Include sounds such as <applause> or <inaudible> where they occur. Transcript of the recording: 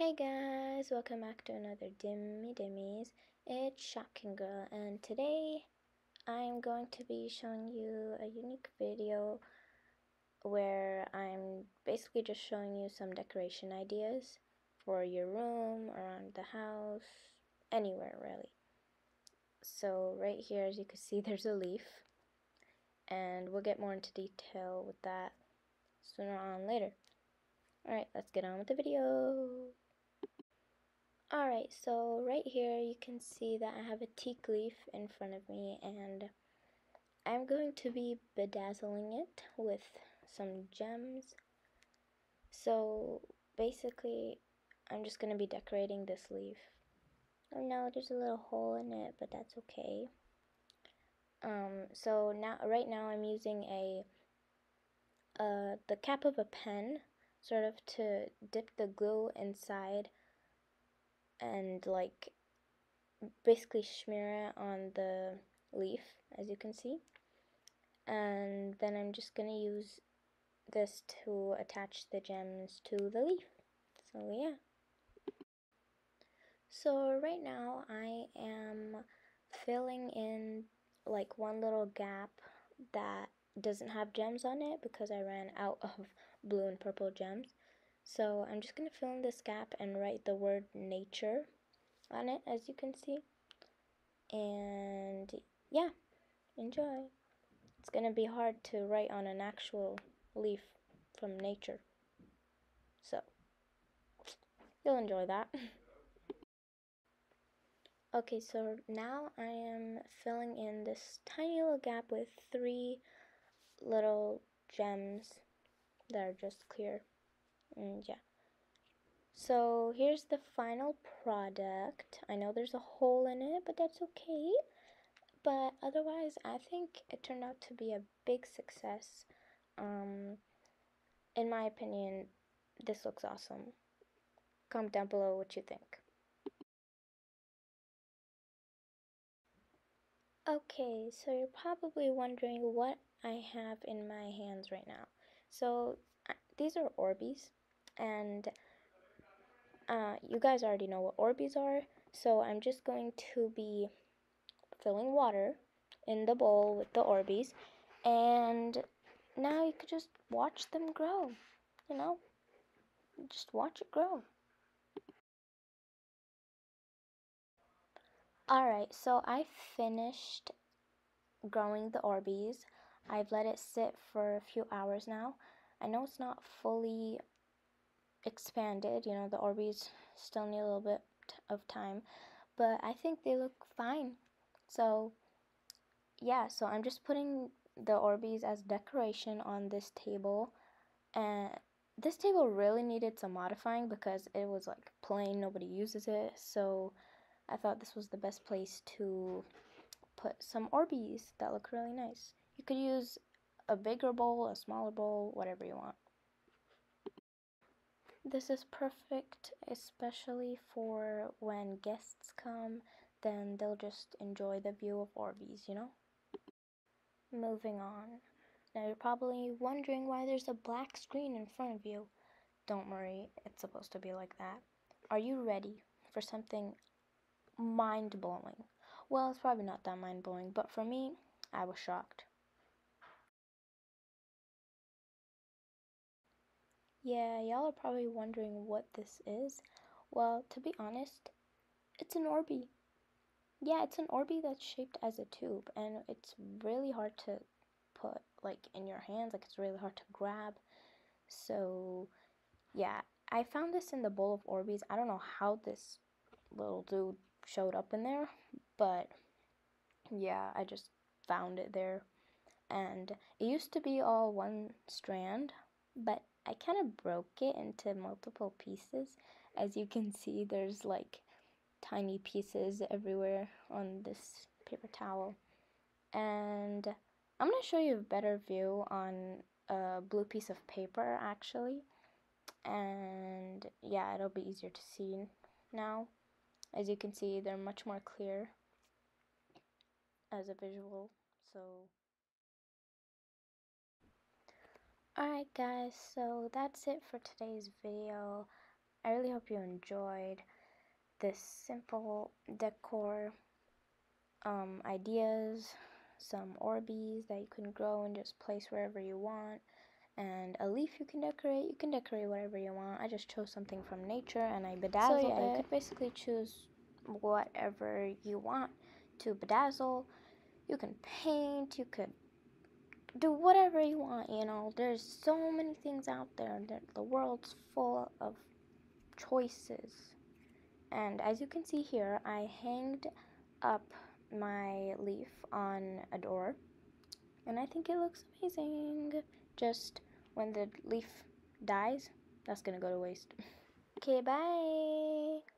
Hey guys, welcome back to another Dimmy Dimmies. It's Shocking Girl, and today I'm going to be showing you a unique video where I'm basically just showing you some decoration ideas for your room, around the house, anywhere really. So right here, as you can see, <laughs> there's a leaf, and we'll get more into detail with that sooner on later. Alright, let's get on with the video. Alright, so right here you can see that I have a teak leaf in front of me and I'm going to be bedazzling it with some gems. So basically I'm just going to be decorating this leaf. Oh no, there's a little hole in it, but that's okay. Um, so now, right now I'm using a, uh, the cap of a pen sort of to dip the glue inside and like basically smear it on the leaf as you can see. And then I'm just gonna use this to attach the gems to the leaf. So yeah. So right now I am filling in like one little gap that doesn't have gems on it because I ran out of blue and purple gems so I'm just going to fill in this gap and write the word nature on it as you can see. And yeah, enjoy. It's going to be hard to write on an actual leaf from nature. So, you'll enjoy that. <laughs> okay, so now I am filling in this tiny little gap with three little gems that are just clear. And yeah. So here's the final product. I know there's a hole in it, but that's okay. But otherwise, I think it turned out to be a big success. Um, in my opinion, this looks awesome. Comment down below what you think. Okay, so you're probably wondering what I have in my hands right now. So these are Orbeez and uh, you guys already know what Orbeez are, so I'm just going to be filling water in the bowl with the Orbeez, and now you could just watch them grow, you know, just watch it grow. Alright, so I finished growing the Orbeez. I've let it sit for a few hours now. I know it's not fully expanded. You know, the Orbeez still need a little bit of time, but I think they look fine. So, yeah, so I'm just putting the Orbeez as decoration on this table, and this table really needed some modifying because it was like plain, nobody uses it, so I thought this was the best place to put some Orbeez that look really nice. You could use a bigger bowl, a smaller bowl, whatever you want. This is perfect, especially for when guests come, then they'll just enjoy the view of Orbeez, you know? Moving on. Now you're probably wondering why there's a black screen in front of you. Don't worry, it's supposed to be like that. Are you ready for something mind-blowing? Well, it's probably not that mind-blowing, but for me, I was shocked. Yeah, y'all are probably wondering what this is. Well, to be honest, it's an Orby. Yeah, it's an Orby that's shaped as a tube, and it's really hard to put, like, in your hands. Like, it's really hard to grab. So, yeah, I found this in the bowl of Orbeez. I don't know how this little dude showed up in there, but, yeah, I just found it there. And it used to be all one strand, but I kind of broke it into multiple pieces. As you can see, there's like tiny pieces everywhere on this paper towel. And I'm going to show you a better view on a blue piece of paper actually. And yeah, it'll be easier to see now. As you can see, they're much more clear as a visual. So Alright guys, so that's it for today's video. I really hope you enjoyed this simple decor um, ideas, some Orbeez that you can grow and just place wherever you want, and a leaf you can decorate. You can decorate whatever you want. I just chose something from nature and I bedazzled so, yeah, it. You could basically choose whatever you want to bedazzle. You can paint, you could do whatever you want, you know. There's so many things out there. The world's full of choices. And as you can see here, I hanged up my leaf on a door. And I think it looks amazing. Just when the leaf dies, that's gonna go to waste. <laughs> okay, bye.